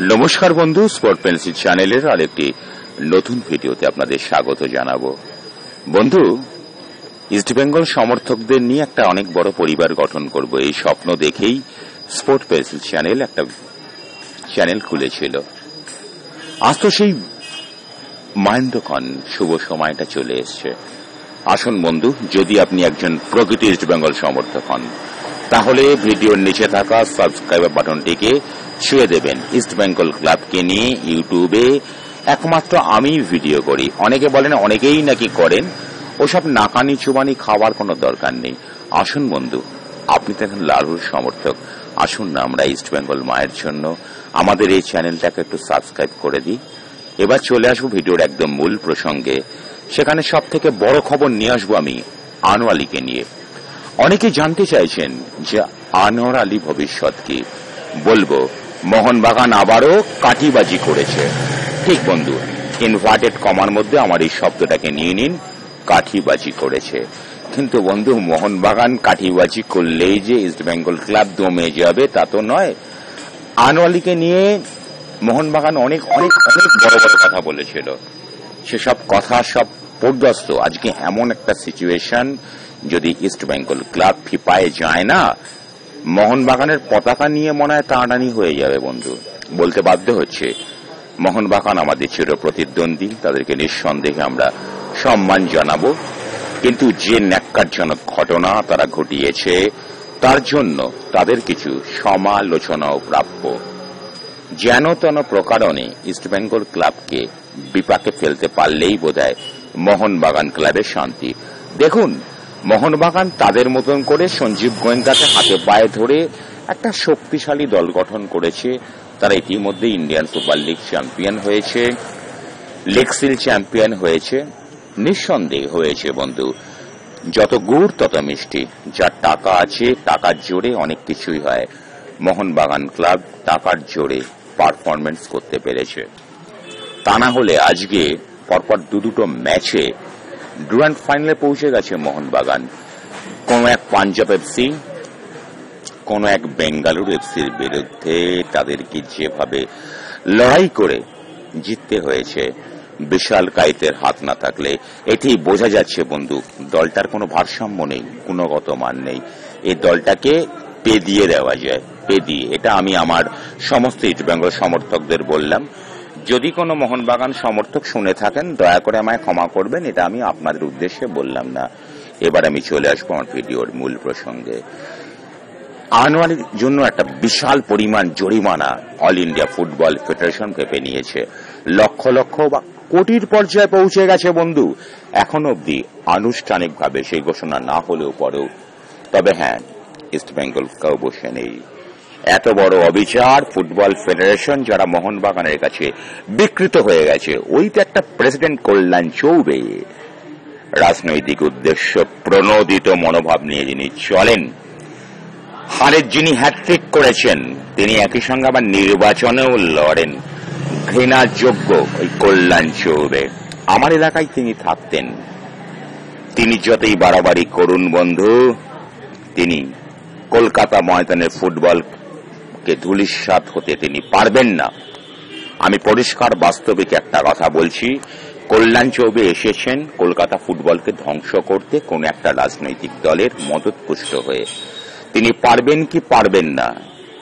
নমস্কার বন্ধু sport pencil চ্যানেলের আরেকটি নতুন ভিডিওতে আপনাদের স্বাগত জানাব। বন্ধু ইস্টবেঙ্গল সমর্থকদের নিয়ে একটা অনেক বড় পরিবার গঠন করব। এই স্বপ্ন দেখেই স্পোর্ট পেন্সিল চ্যানেল একটা চ্যানেল খুলেছিল। আজ তো সেই মাহেন্দ্রক্ষণ শুভ সময়টা চলে এসছে। আসুন বন্ধু, যদি আপনি একজন প্রকৃত ইস্টবেঙ্গল সমর্থক হন, তাহলে ভিডিওর নিচে থাকা সাবস্ক্রাইবার বাটনটিকে ছুঁয়ে দেবেন। ইস্ট বেঙ্গল ক্লাবকে নিয়ে ইউটিউবে একমাত্র আমি ভিডিও করি। অনেকে বলেন, অনেকেই নাকি করেন। ওসব নাকানি চুবানি খাওয়ার কোনো দরকার নেই। আসুন বন্ধু, আপনি তো এখন লালুর সমর্থক। আসুন না আমরা ইস্ট বেঙ্গল মায়ের জন্য। আমাদের এই চ্যানেলটাকে একটু সাবস্ক্রাইব করে দিই। এবার চলে আসব ভিডিওর একদম মূল প্রসঙ্গে। সেখানে সব থেকে বড় খবর নিয়ে আসব আমি আনোয়ার আলীকে নিয়ে। অনেকে জানতে চাইছেন যে আনোয়ার আলী ভবিষ্যৎ কি? বলব মোহনবাগান আবারও কাটিবাজি করেছে। ঠিক বন্ধু ইনভার্টেড কমার মধ্যে আমার এই শব্দটাকে নিয়ে নিন কাঠিবাজি করেছে। কিন্তু বন্ধু, মোহনবাগান কাঠিবাজি করলেই যে ইস্ট বেঙ্গল ক্লাব দমে যাবে, তা তো নয়। আনোয়ালিকে নিয়ে মোহনবাগান অনেক অনেক অনেক বড় বড় কথা বলেছিল। সেসব কথা সব পর্যস্ত। আজকে এমন একটা সিচুয়েশন যদি ইস্ট বেঙ্গল ক্লাব ফিপায় যায় না মোহনবাগানের পতাকা নিয়ে মনে হয় টানাটানি হয়ে যাবে, বন্ধু। বলতে বাধ্য হচ্ছে। মোহনবাগান আমাদের চির প্রতিদ্বন্দ্বী তাদেরকে নিঃসন্দেহে আমরা সম্মান জানাব। কিন্তু যে ন্যাক্কারজনক ঘটনা তারা ঘটিয়েছে, তার জন্য তাদের কিছু সমালোচনাও প্রাপ্য। যেন তেন প্রকারণে ইস্টবেঙ্গল ক্লাবকে বিপাকে ফেলতে পারলেই বোধহয় মোহনবাগান ক্লাবের শান্তি। দেখুন মোহনবাগান তাদের মতন করে সঞ্জীব গোয়েন্দাকে হাতে পায়ে ধরে একটা শক্তিশালী দল গঠন করেছে। তারা ইতিমধ্যে ইন্ডিয়ান সুপার লিগ চ্যাম্পিয়ন হয়েছে। লেগসিল চ্যাম্পিয়ন হয়েছে। নিঃসন্দেহ হয়েছে, বন্ধু। যত গুড়, তত মিষ্টি। যার টাকা আছে, টাকার জোরে অনেক কিছুই হয়। মোহনবাগান ক্লাব টাকার জোরে পারফরমেন্স করতে পেরেছে। তা না হলে আজকে পরপর দু দুটো ম্যাচে গ্র্যান্ড ফাইনালে পৌঁছে গেছে মোহনবাগান। কোন এক পাঞ্জাব এফসি কোন এক বেঙ্গালুরু এফসির বিরুদ্ধে তাদেরকে যেভাবে লড়াই করে জিততে হয়েছে, বিশাল কাইতের হাত না থাকলে, এটি বোঝা যাচ্ছে বন্ধু, দলটার কোনো ভারসাম্য নেই, গুণগত মান নেই। এই দলটাকে পে দিয়ে দেওয়া যায় পে দিয়ে এটা আমি আমার সমস্ত ইস্টবেঙ্গল সমর্থকদের বললাম। যদি কোনো মোহনবাগান সমর্থক শুনে থাকেন, দয়া করে আমায় ক্ষমা করবেন, এটা আমি আপনাদের উদ্দেশ্যে বললাম না। এবার আমি চলে আসব আমার ভিডিওর মূল প্রসঙ্গে। আনোয়ারের জন্য একটা বিশাল পরিমাণ জরিমানা অল ইন্ডিয়া ফুটবল ফেডারেশন ভেবে নিয়েছে। লক্ষ লক্ষ বা কোটির পর্যায়ে পৌঁছে গেছে বন্ধু। এখন অবধি আনুষ্ঠানিকভাবে সেই ঘোষণা না হলেও পরেও। তবে হ্যাঁ ইস্ট বেঙ্গল কেউ বসে নেই। এত বড় অবিচার, ফুটবল ফেডারেশন যারা মোহনবাগানের কাছে বিকৃত হয়ে গেছে ওই তো একটা প্রেসিডেন্ট কল্যাণ চৌবে। রাজনৈতিক উদ্দেশ্য প্রণোদিত মনোভাব নিয়ে যিনি চলেন, হারের যিনি হ্যাট্রিক করেছেন, তিনি একই সঙ্গে আবার নির্বাচনেও লড়েন। ঘৃণার যোগ্য ওই কল্যাণ চৌবে। আমার এলাকায় তিনি থাকতেন। তিনি যতই বাড়াবাড়ি করুন বন্ধু, তিনি কলকাতা ময়দানের ফুটবলকে ধুলিস্বাদ হতে তিনি পারবেন না। আমি পরিষ্কার বাস্তবিক একটা কথা বলছি। কল্যাণ চৌবে এসেছেন, কলকাতা ফুটবলকে ধ্বংস করতে কোন একটা রাজনৈতিক দলের মদতপুষ্ট হয়ে। তিনি পারবেন কি পারবেন না,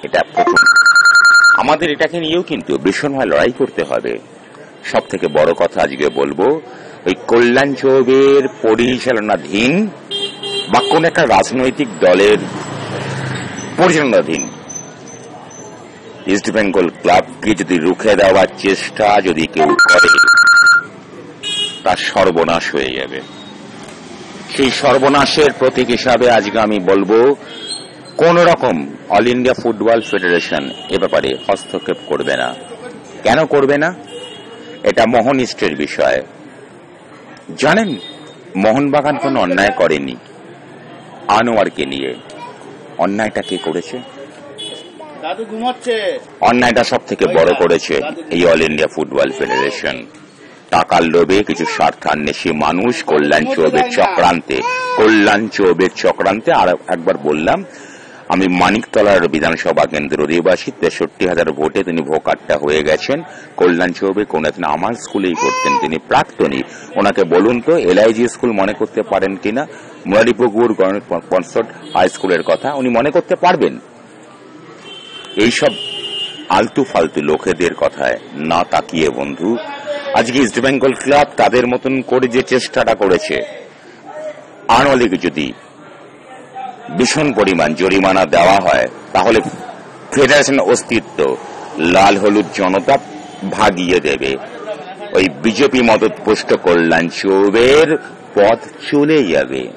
এটা আমাদের এটাকে নিয়েও কিন্তু ভীষণভাবে লড়াই করতে হবে। সব থেকে বড় কথা আজকে বলব, ওই কল্যাণ চৌবের পরিচালনাধীন বা কোন একটা রাজনৈতিক দলের পরিচালনাধীন ইস্ট বেঙ্গল ক্লাবকে যদি রুখে দেওয়ার চেষ্টা যদি কেউ করে, তার সর্বনাশ হয়ে যাবে। সেই সর্বনাশের প্রতীক হিসাবে আজকে আমি বলব, কোন রকম অল ইন্ডিয়া ফুটবল ফেডারেশন এ ব্যাপারে হস্তক্ষেপ করবে না। কেন করবে না? এটা মোহন ইস্টের বিষয়। জানেন মোহনবাগান কোনো অন্যায় করেনি। আনোয়ারকে নিয়ে। অন্যায়টা কে করেছে? অন্যায়টা সব থেকে বড় করেছে এই অল ইন্ডিয়া ফুটবল ফেডারেশন টাকার লোভে কিছু স্বার্থান্বেষী মানুষ কল্যাণ চৌবের চক্রান্তে। কল্যাণ চৌবের চক্রান্তে আর একবার বললাম আমি মানিকতলার বিধানসভা কেন্দ্র অধিবাসী তেষট্টি হাজার ভোটে তিনি ভোকারটা হয়ে গেছেন। কল্যাণ চৌবে কোন তিনি আমার স্কুলেই করতেন তিনি প্রাক্তনী। ওনাকে বলুন তো এলআইজি স্কুল মনে করতে পারেন কিনা? মুরারিপুকুর কনসার্ট হাই স্কুলের কথা উনি মনে করতে পারবেন? এইসব আলতু ফালতু লোকেদের কথায় না তাকিয়ে, বন্ধু। আজকে ইস্ট বেঙ্গল ক্লাব তাদের মতন করে যে চেষ্টাটা করেছে আনুয়ালিকে যদি ভীষণ পরিমাণ জরিমানা দেওয়া হয়, তাহলে ফেডারেশন অস্তিত্ব, লাল হলুদ জনতা ভাগিয়ে দেবে। ওই বিজেপি মদতপুষ্ট কল্যাণ চৌবের পথ চলে যাবে।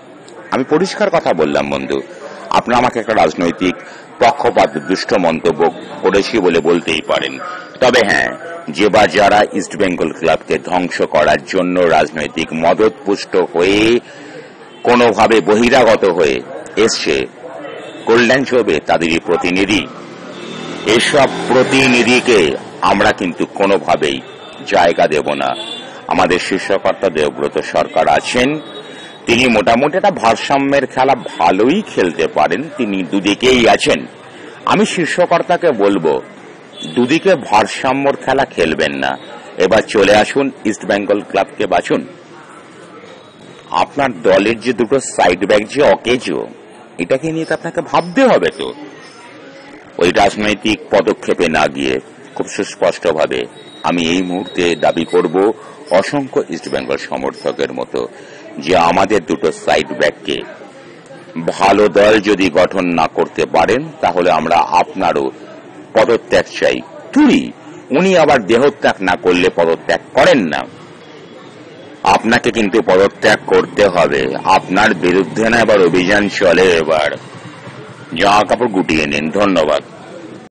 আমি পরিষ্কার কথা বললাম, বন্ধু। আপনার আমাকে একটা রাজনৈতিক পক্ষপাত, দুষ্ট মন্তব্য করেছি বলে বলতেই পারেন। তবে হ্যাঁ যে বা যারা ইস্ট বেঙ্গল ক্লাবকে ধ্বংস করার জন্য রাজনৈতিক মদতপুষ্ট হয়ে কোনোভাবে বহিরাগত হয়ে এসছে, কল্যাণ চৌবে তাদেরই প্রতিনিধি। এসব প্রতিনিধিকে আমরা কিন্তু কোনোভাবেই জায়গা দেব না। আমাদের শীর্ষকর্তা দেবব্রত সরকার আছেন। তিনি মোটামুটি একটা ভারসাম্যের খেলা ভালোই খেলতে পারেন। তিনি দুদিকেই আছেন। আমি শীর্ষকর্তাকে বলব, দুদিকে ভারসাম্যর খেলা খেলবেন না। এবার চলে আসুন ইস্ট বেঙ্গল ক্লাবকে বাছুন। আপনার দলের যে দুটো সাইড ব্যাগ যে অকেজো, এটাকে নিয়ে তো আপনাকে ভাবতে হবে তো। ওই রাজনৈতিক পদক্ষেপে না গিয়ে খুব সুস্পষ্টভাবে আমি এই মুহূর্তে দাবি করব অসংখ্য ইস্টবেঙ্গল সমর্থকের মতো। যে আমাদের দুটো সাইড ব্যাককে ভালো দল যদি গঠন না করতে পারেন, তাহলে আমরা আপনারও পদত্যাগ চাই। তুই, উনি আবার দেহত্যাগ না করলে পদত্যাগ করেন না। আপনাকে কিন্তু পদত্যাগ করতে হবে। আপনার বিরুদ্ধে না এবার অভিযান চলে এবার। জামা কাপড় গুটিয়ে নিন। ধন্যবাদ।